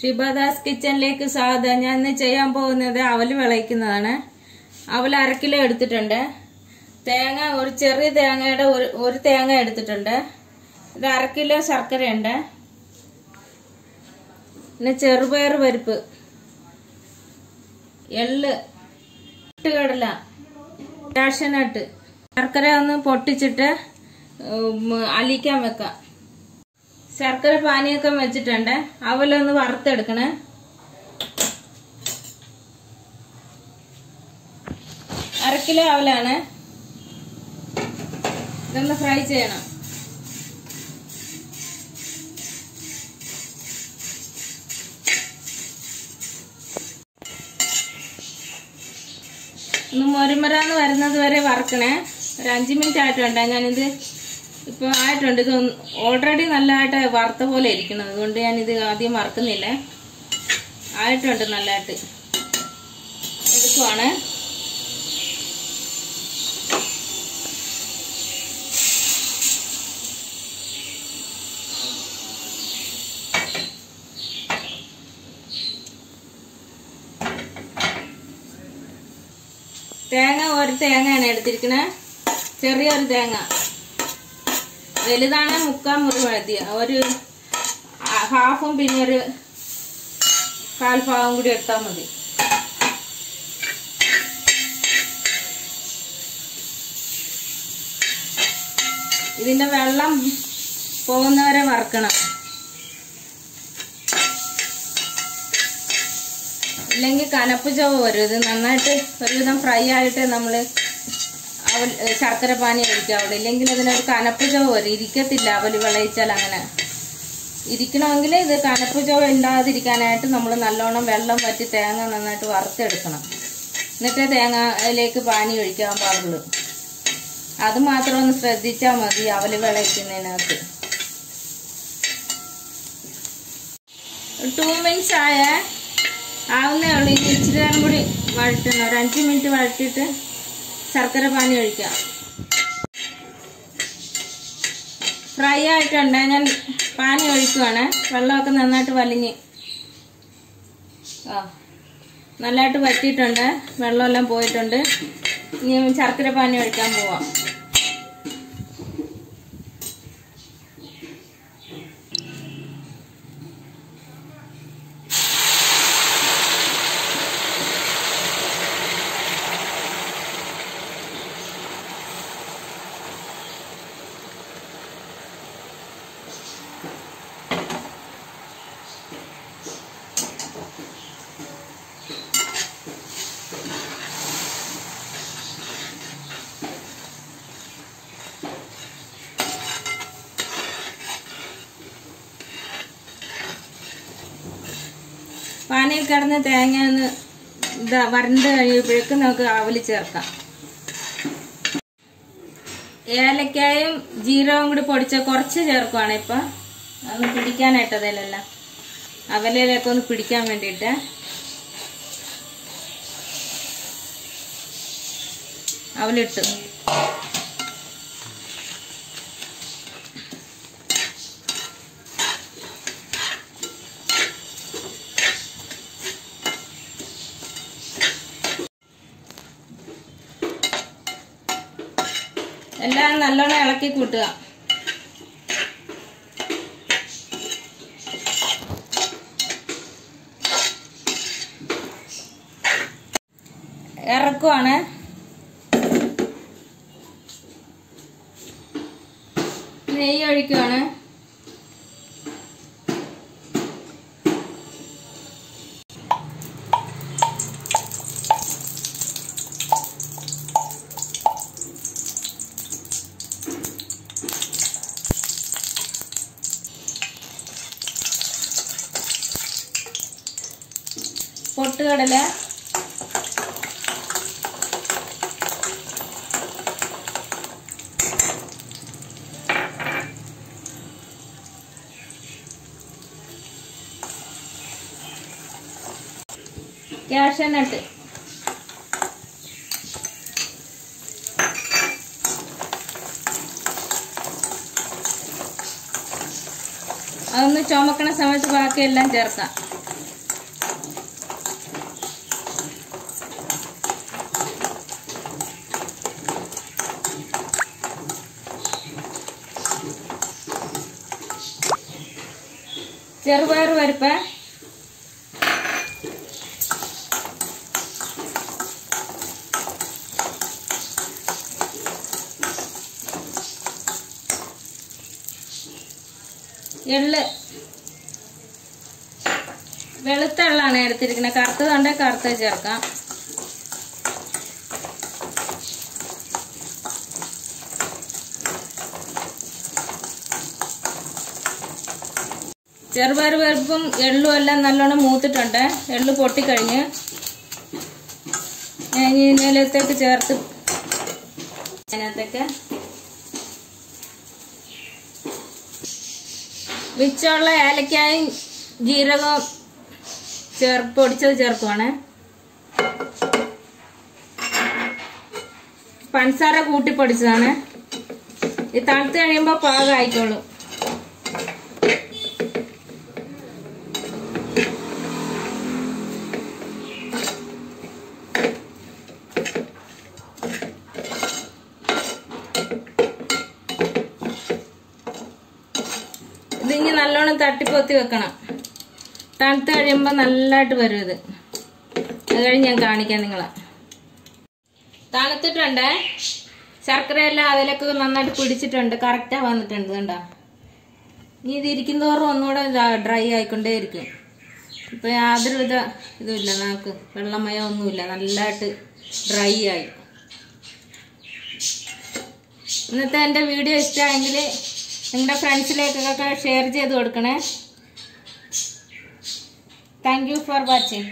ഷിബദാസ് കിച്ചണിലേക്ക് സ്വാഗതം ഞാൻ ഇന്ന് ചെയ്യാൻ പോകുന്നത് അവൽ വിളയിക്കുന്നതാണ്. അവൽ അര കിലോ എടുത്തിട്ടുണ്ട്. തേങ്ങ ഒരു ചെറിയ തേങ്ങയുടെ ഒരു തേങ്ങ എടുത്തിട്ടുണ്ട്. ഇത് അര കിലോ ശർക്കരയുണ്ട്. പിന്നെ ചെറുപയർ പരിപ്പ്. എള്ള്. കടല കാഷ്യനട്ട് ശർക്കര ഒന്ന് പൊട്ടിച്ചിട്ട് അലിക്കാൻ വെക്കാം. ശർക്കര പാനിയൊക്കെ വെച്ചിട്ടുണ്ട്. അവലൊന്ന് വറുത്തെടുക്കണേ. അരക്കിലോ കിലോ അവലാണ്. ഇതൊന്ന് ഫ്രൈ ചെയ്യണം. ഒന്ന് മൊരുമരാന്ന് വരുന്നത് വരെ വറക്കണേ. ഒരു അഞ്ച് മിനിറ്റ് ആയിട്ടുണ്ട്. ഞാനിത് ഇപ്പൊ ആയിട്ടുണ്ട്. ഇത് ഓൾറെഡി നല്ലതായിട്ട് വറുത്ത പോലെ ഇരിക്കുന്നത് അതുകൊണ്ട് ഞാൻ ഇത് ആദ്യം വറക്കുന്നില്ല. ആയിട്ടുണ്ട് നല്ലതായിട്ട് എടുക്കുവാണ്. തേങ്ങ ഒരു തേങ്ങയാണ് എടുത്തിരിക്കുന്നത് ചെറിയൊരു തേങ്ങ. വലുതാണ് മുക്കാൽ മുറി മതി ഒരു ഹാഫും പിന്നെ ഒരു കാൽ ഭാഗം കൂടി എടുത്താൽ മതി. ഇതിന്റെ വെള്ളം പോകുന്നവരെ വറക്കണം. ഇല്ലെങ്കിൽ കനപ്പ് ചോവ് വരും. ഇത് നന്നായിട്ട് ഒരുവിധം ഫ്രൈ ആയിട്ട് നമ്മൾ ശർക്കര പാനി ആയിരിക്കും അവിടെ. ഇല്ലെങ്കിൽ അതിനൊരു കനപ്പ് ചോ വരും. ഇരിക്കത്തില്ല. അവൽ വിളയിച്ചാൽ അങ്ങനെ. ഇരിക്കണമെങ്കിൽ ഇത് കനപ്പ് ചോ ഉണ്ടാകാതിരിക്കാനായിട്ട് നമ്മൾ നല്ലോണം വെള്ളം വറ്റി തേങ്ങ നന്നായിട്ട് വറുത്തെടുക്കണം. എന്നിട്ടേ തേങ്ങയിലേക്ക് പാനി ഒഴിക്കാൻ പാടുള്ളൂ. അത് മാത്രം ഒന്ന് ശ്രദ്ധിച്ചാൽ മതി അവൽ വിളയിക്കുന്നതിനകത്ത്. ടു മിനിറ്റ്സ് ആയ. ആവുന്നേ ഉള്ളൂ. ഇനി ഇച്ചിരി നേരം കൂടി വഴറ്റുന്നു. ഒരു അഞ്ച് മിനിറ്റ് വഴറ്റിയിട്ട് ശർക്കര പാനി ഒഴിക്കാം. ഫ്രൈ ആയിട്ടുണ്ട്. ഞാൻ പാനി ഒഴിക്കുവാണ്. വെള്ളമൊക്കെ നന്നായിട്ട് വലിഞ്ഞ്. ആ നല്ലതായിട്ട് വറ്റിയിട്ടുണ്ട്. വെള്ളമെല്ലാം പോയിട്ടുണ്ട്. ഇനി ശർക്കര പാനി ഒഴിക്കാൻ പോവാം. പാനിയിൽ കിടന്ന് തേങ്ങ ഒന്ന് വരണ്ട് കഴിയുമ്പോഴേക്കും നമുക്ക് ആവലി ചേർക്കാം. ഏലക്കായും ജീരകവും കൂടി പൊടിച്ച കുറച്ച് ചേർക്കുവാണ് ഇപ്പൊ. അതൊന്ന് പിടിക്കാനായിട്ടതിലെല്ലാം അവലയിലൊക്കെ ഒന്ന് പിടിക്കാൻ വേണ്ടിയിട്ട്. അവലിട്ടു എല്ലാം നല്ലോണം ഇളക്കി കൂട്ടുക. ഇറക്കുവാണ്. നെയ്യ് ഒഴിക്കുവാണ്. പൊട്ടുകടല. ക്യാഷനട്ട് അതൊന്ന് ചുമക്കണ സമയത്ത് ബാക്കിയെല്ലാം ചേർക്കാം. ചെറുപയർ പരിപ്പ്. എള്ള്. വെളുത്ത എള്ളാണ് എടുത്തിരിക്കുന്നത്. കറുത്തതുണ്ട് കറുത്ത ചേർക്കാം. ചെറുപയർ പരിപ്പും എള്ളും എല്ലാം നല്ലോണം മൂത്തിട്ടുണ്ട്. എള്ളു പൊട്ടിക്കഴിഞ്ഞ് ഞാൻ ചേർത്ത് അതിനകത്തേക്ക് മിച്ചമുള്ള ഏലക്കായും ജീരകവും ചേർ പൊടിച്ചത് ചേർക്കുവാണ്. പഞ്ചസാര കൂട്ടി പൊടിച്ചതാണ്. ഇത് തണുത്ത് കഴിയുമ്പോൾ പാകമായിക്കോളും ഇതിങ്ങി നല്ലോണം തട്ടിപ്പൊത്തി വെക്കണം. തണുത്ത് കഴിയുമ്പോൾ നല്ലതായിട്ട് വരും ഇത്. അത് കഴിഞ്ഞ് ഞാൻ കാണിക്കാം നിങ്ങളെ. തണുത്തിട്ടുണ്ട്? ശർക്കരയെല്ലാം അതിലൊക്കെ നന്നായിട്ട് പിടിച്ചിട്ടുണ്ട്. കറക്റ്റാ വന്നിട്ടുണ്ട് കണ്ടോ? ഇനി ഇത് ഇരിക്കുന്നതോറും ഒന്നുകൂടെ ഡ്രൈ ആയിക്കൊണ്ടേ ഇരിക്കും. ഇപ്പൊ യാതൊരു വിധ ഇതുമില്ല. നമുക്ക് വെള്ളമയം ഒന്നുമില്ല നല്ലതായിട്ട് ഡ്രൈ ആയി. ഇന്നത്തെ എന്റെ വീഡിയോ ഇഷ്ടമായെങ്കിൽ നിങ്ങളുടെ ഫ്രണ്ട്സിലേക്കൊക്കെ ഷെയർ ചെയ്ത് കൊടുക്കണേ. Thank for watching